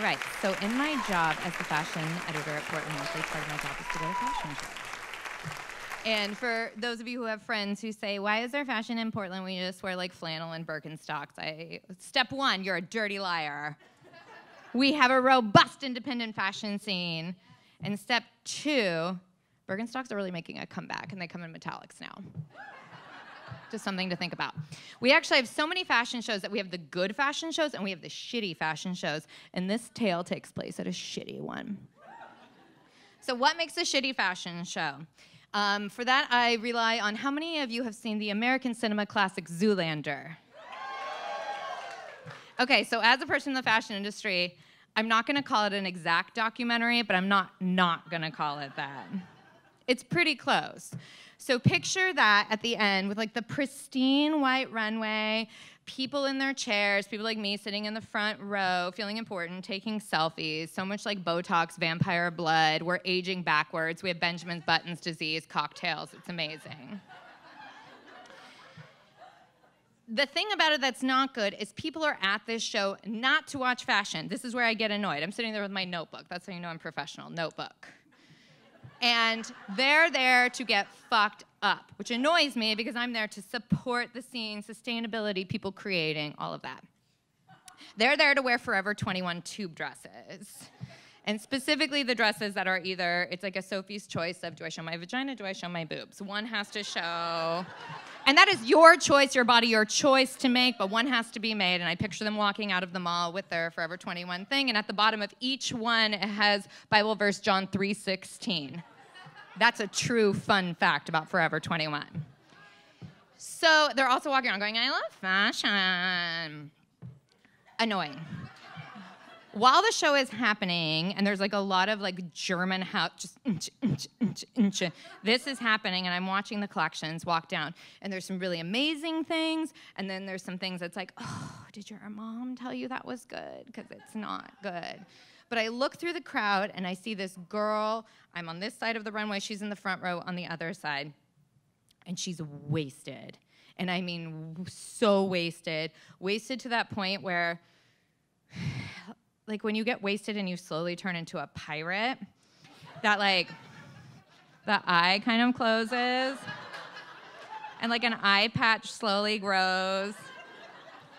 All right, so in my job as the fashion editor at Portland Monthly, part of my job is to go to fashion shows. And for those of you who have friends who say, "Why is there fashion in Portland? We just wear like flannel and Birkenstocks." I step one, you're a dirty liar. we have a robust independent fashion scene, and step two, Birkenstocks are really making a comeback, and they come in metallics now. Just something to think about. We actually have so many fashion shows that we have the good fashion shows and we have the shitty fashion shows, and this tale takes place at a shitty one. So, what makes a shitty fashion show? Um, for that, I rely on how many of you have seen the American cinema classic Zoolander? Okay, so as a person in the fashion industry, I'm not gonna call it an exact documentary, but I'm not not gonna call it that. It's pretty close. So picture that at the end with like the pristine white runway, people in their chairs, people like me sitting in the front row, feeling important, taking selfies, so much like Botox, vampire blood. We're aging backwards. We have Benjamin Button's disease, cocktails. It's amazing. the thing about it that's not good is people are at this show not to watch fashion. This is where I get annoyed. I'm sitting there with my notebook. That's how you know I'm professional. Notebook. And they're there to get fucked up, which annoys me because I'm there to support the scene, sustainability, people creating, all of that. They're there to wear Forever 21 tube dresses. And specifically the dresses that are either, it's like a Sophie's choice of do I show my vagina, do I show my boobs? One has to show. And that is your choice, your body, your choice to make, but one has to be made. And I picture them walking out of the mall with their Forever 21 thing, and at the bottom of each one it has Bible verse John 3:16. That's a true fun fact about Forever 21. So they're also walking around going, I love fashion. Annoying. While the show is happening, and there's like a lot of like German house, just inch, inch, inch, this is happening, and I'm watching the collections walk down, and there's some really amazing things, and then there's some things that's like, oh, did your mom tell you that was good? Because it's not good. But I look through the crowd and I see this girl. I'm on this side of the runway, she's in the front row on the other side. And she's wasted. And I mean, so wasted. Wasted to that point where, like, when you get wasted and you slowly turn into a pirate, that, like, the eye kind of closes. And, like, an eye patch slowly grows.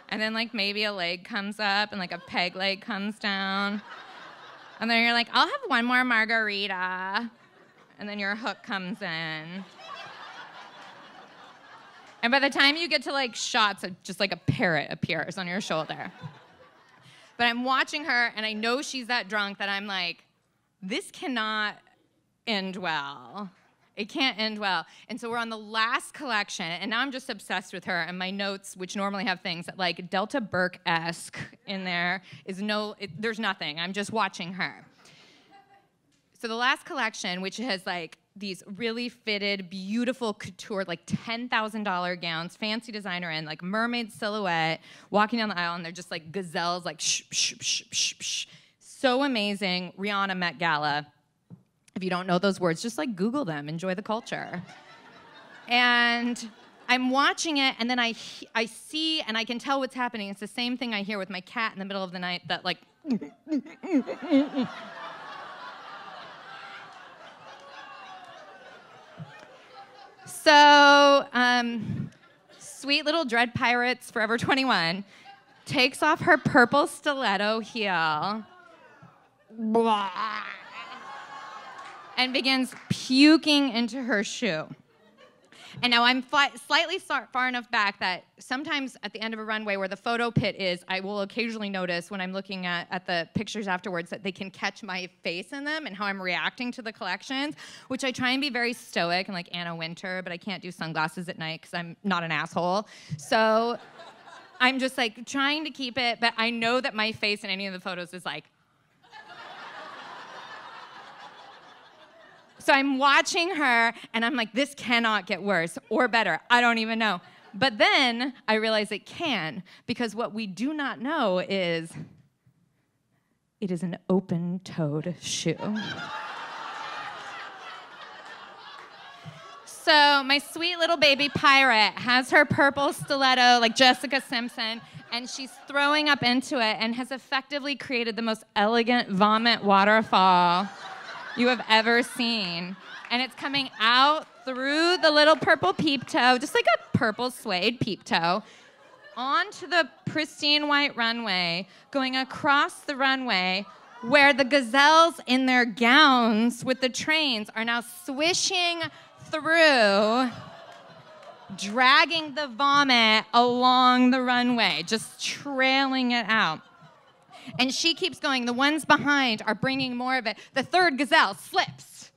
And then, like, maybe a leg comes up and, like, a peg leg comes down. And then you're like, I'll have one more margarita. And then your hook comes in. And by the time you get to like shots, just like a parrot appears on your shoulder. But I'm watching her and I know she's that drunk that I'm like, this cannot end well. It can't end well. And so we're on the last collection, and now I'm just obsessed with her. And my notes, which normally have things like Delta Burke esque in there, is no, it, there's nothing. I'm just watching her. So the last collection, which has like these really fitted, beautiful couture, like $10,000 gowns, fancy designer and like mermaid silhouette, walking down the aisle, and they're just like gazelles, like shh, shh, shh, shh, shh. So amazing. Rihanna Met Gala if you don't know those words, just like Google them, enjoy the culture. and I'm watching it, and then I, I see and I can tell what's happening. It's the same thing I hear with my cat in the middle of the night that, like, So, um, sweet little Dread Pirates Forever 21 takes off her purple stiletto heel. Blah and begins puking into her shoe. And now I'm slightly far enough back that sometimes at the end of a runway where the photo pit is, I will occasionally notice when I'm looking at, at the pictures afterwards that they can catch my face in them and how I'm reacting to the collections, which I try and be very stoic and like Anna Wintour, but I can't do sunglasses at night because I'm not an asshole. So I'm just like trying to keep it, but I know that my face in any of the photos is like, So I'm watching her and I'm like, this cannot get worse or better. I don't even know. But then I realize it can because what we do not know is it is an open toed shoe. So my sweet little baby pirate has her purple stiletto like Jessica Simpson, and she's throwing up into it and has effectively created the most elegant vomit waterfall you have ever seen. And it's coming out through the little purple peep toe, just like a purple suede peep toe, onto the pristine white runway, going across the runway where the gazelles in their gowns with the trains are now swishing through, dragging the vomit along the runway, just trailing it out. And she keeps going. The ones behind are bringing more of it. The third gazelle slips,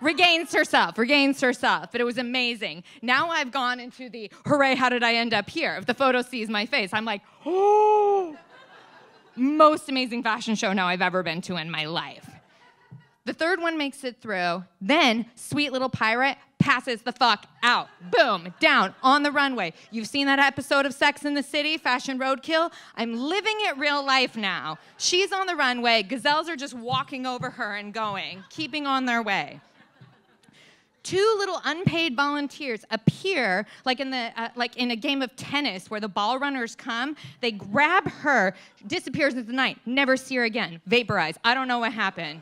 regains herself, regains herself. But it was amazing. Now I've gone into the hooray, how did I end up here? If the photo sees my face, I'm like, oh, most amazing fashion show now I've ever been to in my life. The third one makes it through. Then, sweet little pirate passes the fuck out. Boom, down on the runway. You've seen that episode of Sex in the City, Fashion Roadkill? I'm living it real life now. She's on the runway. Gazelles are just walking over her and going, keeping on their way. Two little unpaid volunteers appear like in the uh, like in a game of tennis where the ball runners come. They grab her, disappears into the night, never see her again, vaporize. I don't know what happened.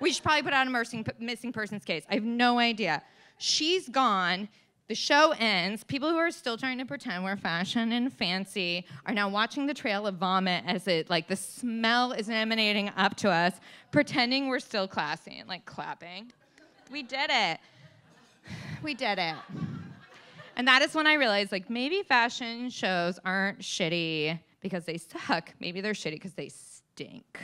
We should probably put out a missing, missing persons case. I have no idea. She's gone. The show ends. People who are still trying to pretend we're fashion and fancy are now watching the trail of vomit as it, like, the smell is emanating up to us, pretending we're still classy and, like, clapping. We did it. We did it. And that is when I realized, like, maybe fashion shows aren't shitty because they suck. Maybe they're shitty because they stink.